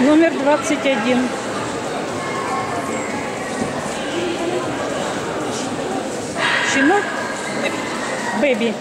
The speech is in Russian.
Номер 21. Щенок? Бэби.